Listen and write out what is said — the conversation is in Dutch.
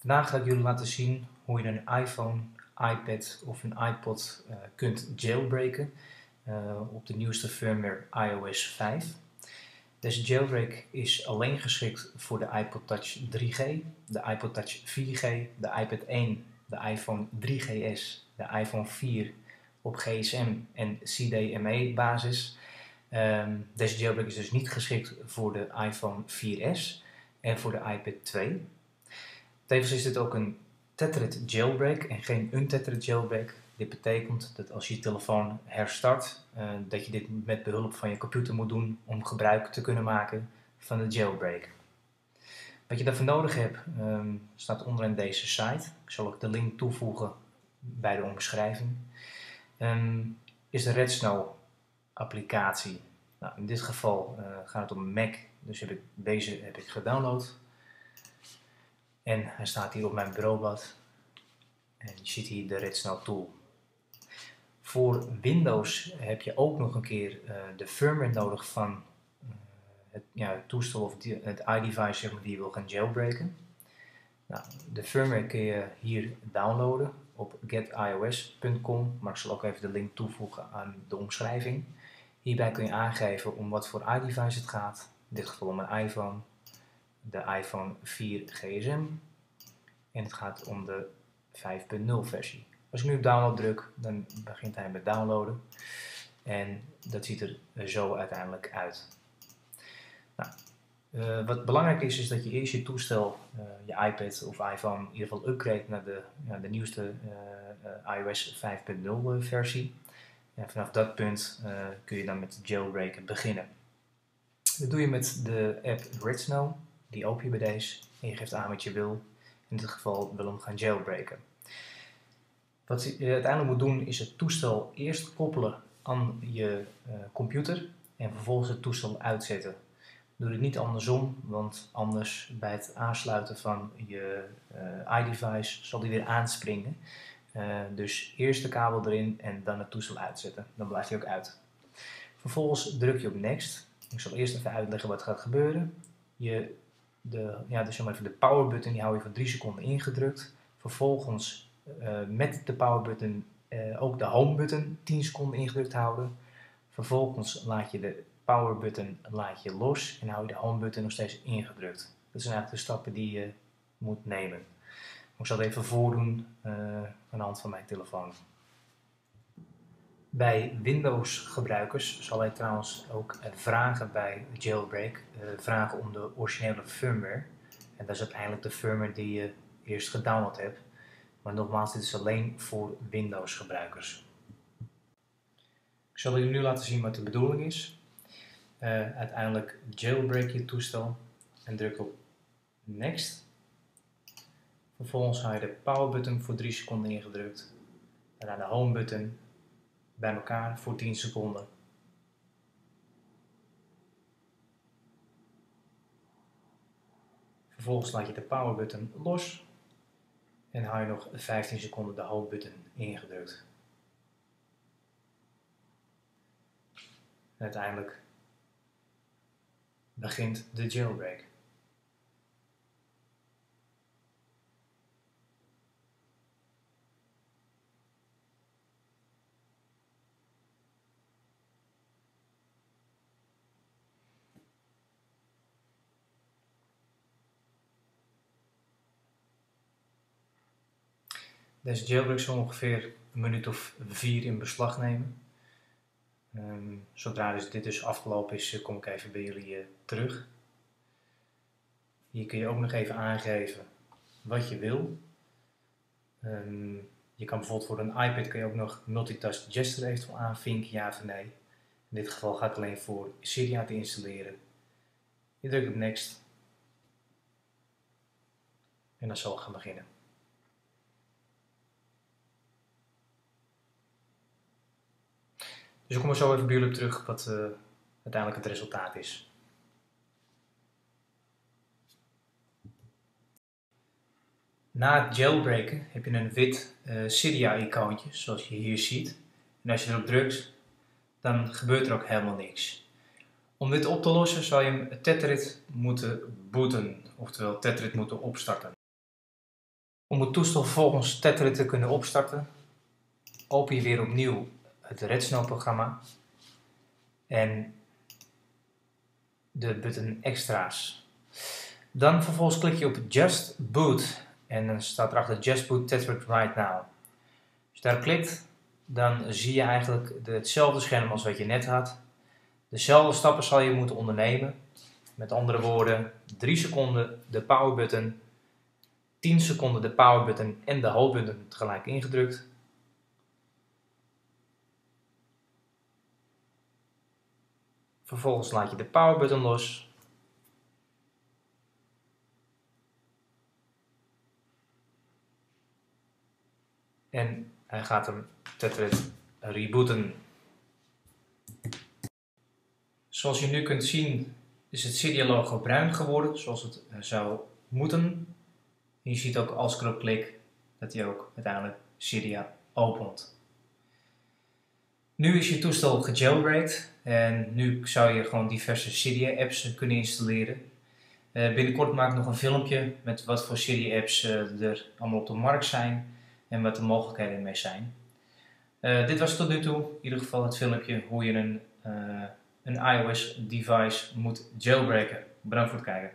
Vandaag ga ik jullie laten zien hoe je een iPhone, iPad of een iPod uh, kunt jailbreken uh, op de nieuwste firmware iOS 5. Deze jailbreak is alleen geschikt voor de iPod Touch 3G, de iPod Touch 4G, de iPad 1, de iPhone 3GS, de iPhone 4 op GSM en CDMA basis. Um, deze jailbreak is dus niet geschikt voor de iPhone 4S en voor de iPad 2. Tevens is dit ook een tethered jailbreak en geen untethered jailbreak. Dit betekent dat als je je telefoon herstart, uh, dat je dit met behulp van je computer moet doen om gebruik te kunnen maken van de jailbreak. Wat je daarvoor nodig hebt, um, staat onderin deze site. Ik zal ook de link toevoegen bij de omschrijving. Um, is de RedSnow applicatie. Nou, in dit geval uh, gaat het om Mac, dus heb ik, deze heb ik gedownload. En hij staat hier op mijn bureaublad. En je ziet hier de RedSnow tool. Voor Windows heb je ook nog een keer uh, de firmware nodig van uh, het, ja, het, toestel of het iDevice zeg maar, die je wil gaan jailbreken. Nou, de firmware kun je hier downloaden op getios.com, maar ik zal ook even de link toevoegen aan de omschrijving. Hierbij kun je aangeven om wat voor iDevice het gaat, in dit geval om een iPhone, de iPhone 4 GSM en het gaat om de 5.0 versie. Als ik nu op download druk, dan begint hij met downloaden en dat ziet er zo uiteindelijk uit. Nou, uh, wat belangrijk is, is dat je eerst je toestel, uh, je iPad of iPhone, in ieder geval upgrade naar de, de nieuwste uh, iOS 5.0 versie. En vanaf dat punt kun je dan met jailbreken beginnen. Dat doe je met de app RedSnow. Die open je bij deze en je geeft aan wat je wil. In dit geval wil hem gaan jailbreken. Wat je uiteindelijk moet doen is het toestel eerst koppelen aan je computer en vervolgens het toestel uitzetten. Doe het niet andersom, want anders bij het aansluiten van je uh, iDevice zal die weer aanspringen. Uh, dus eerst de kabel erin en dan het toestel uitzetten. Dan blijft hij ook uit. Vervolgens druk je op Next. Ik zal eerst even uitleggen wat gaat gebeuren. Je, de, ja, dus maar even de power button die hou je voor 3 seconden ingedrukt. Vervolgens uh, met de power button ook de home button 10 seconden ingedrukt houden. Vervolgens laat je de power button laat je los en hou je de home button nog steeds ingedrukt. Dat zijn eigenlijk de stappen die je moet nemen. Ik zal het even voordoen uh, aan de hand van mijn telefoon. Bij Windows gebruikers zal hij trouwens ook uh, vragen bij jailbreak, uh, vragen om de originele firmware. En dat is uiteindelijk de firmware die je eerst gedownload hebt. Maar nogmaals, dit is alleen voor Windows gebruikers. Ik zal jullie nu laten zien wat de bedoeling is. Uh, uiteindelijk jailbreak je toestel en druk op next. Vervolgens hou je de power button voor 3 seconden ingedrukt. Daarna de home button bij elkaar voor 10 seconden. Vervolgens laat je de power button los en hou je nog 15 seconden de home button ingedrukt. Uiteindelijk begint de jailbreak. Deze jailbreak zal ongeveer een minuut of vier in beslag nemen. Um, zodra dus dit dus afgelopen is, eh, kom ik even bij jullie uh, terug. Hier kun je ook nog even aangeven wat je wil. Um, je kan bijvoorbeeld voor een iPad kun je ook nog multitask gesture eventueel aanvinken, ja of nee. In dit geval gaat het alleen voor Cydia te installeren. Je drukt op Next. En dan zal ik gaan beginnen. Dus ik kom er zo even bij terug wat uh, uiteindelijk het resultaat is. Na het jailbreken heb je een wit uh, Cydia-icoontje, zoals je hier ziet. En als je erop drukt, dan gebeurt er ook helemaal niks. Om dit op te lossen zou je hem Tethered moeten booten, oftewel Tethered moeten opstarten. Om het toestel volgens Tethered te kunnen opstarten, open je weer opnieuw het Redsnel programma en de button extra's. Dan vervolgens klik je op Just Boot en dan staat erachter Just Boot Tethered Right Now. Als je daar klikt, dan zie je eigenlijk hetzelfde scherm als wat je net had. Dezelfde stappen zal je moeten ondernemen. Met andere woorden, 3 seconden de power button 10 seconden de power button en de hold button tegelijk ingedrukt. Vervolgens laat je de power button los. En hij gaat hem tethered rebooten. Zoals je nu kunt zien is het Cydia logo bruin geworden, zoals het eh, zou moeten. En je ziet ook als ik erop klik dat hij ook uiteindelijk Cydia opent. Nu is je toestel gejailbreakt en nu zou je gewoon diverse Cydia apps kunnen installeren. Uh, binnenkort maak ik nog een filmpje met wat voor Cydia apps uh, er allemaal op de markt zijn en wat de mogelijkheden ermee zijn. Dit was tot nu toe in ieder geval het filmpje hoe je een, een iOS device moet jailbreken. Bedankt voor het kijken.